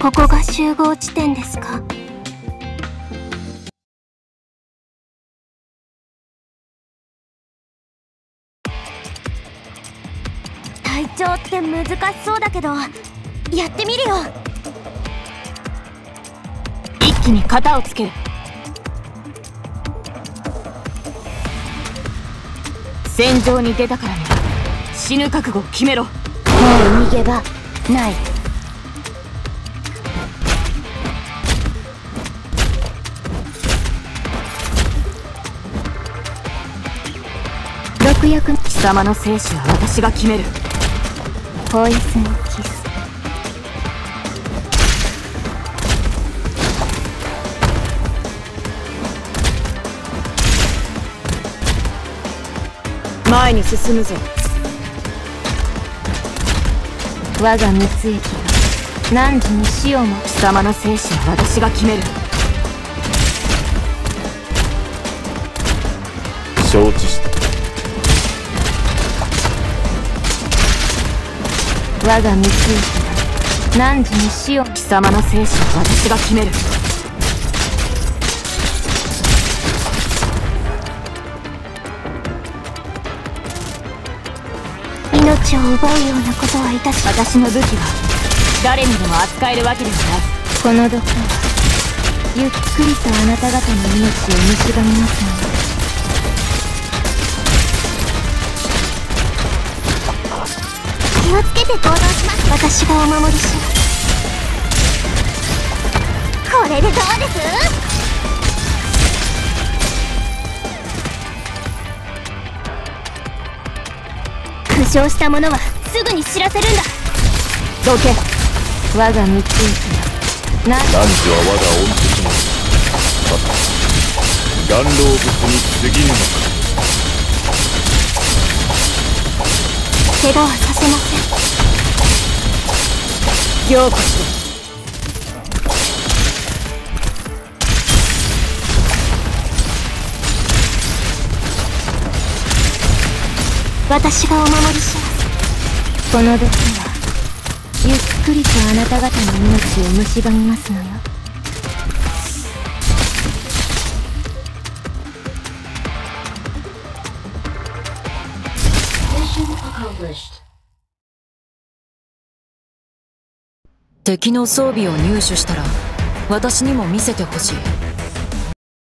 ここが集合地点ですか？隊長って難しそうだけどやってみるよ。一気に型をつける。戦場に出たからには死ぬ覚悟を決めろ。もう逃げ場ない毒薬貴様の生死は私が決める。ポイズンキス。前に進むぞ。我が蜜液が何時に死をも貴様の生死は私が決める。承知した我が蜜液が何時に死を貴様の生死は私が決める。命を奪うようなことはいたし私の武器は誰にでも扱えるわけではないこの毒はゆっくりとあなた方の命を蝕みますのでをつけて行動します。私がお守りします。これでどうです？負傷した者はすぐに知らせるんだ。どけ。我が蜜液が何汝は我が恩敵なまた岩老物に過ぎぬのか。怪我はさせません凝固しろ私がお守りします。この毒はゆっくりとあなた方の命を蝕みますのよ。Accomplished. 敵の装備を入手したら私にも見せてほしい。